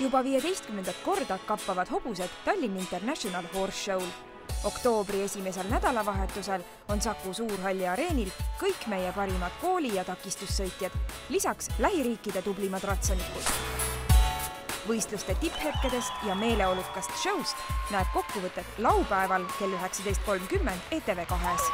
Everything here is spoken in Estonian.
juba viieteistkümnendat korda kappavad hobused Tallinn International Horse Show'l. oktoobri esimesel nädalavahetusel on Saku Suurhalli areenil kõik meie parimad kooli- ja takistussõitjad, lisaks lähiriikide tublimad ratsanikud. võistluste tipphetkedest ja meeleolukast show'st näeb kokkuvõtet laupäeval kell üheksateist kolmkümmend ETV kahes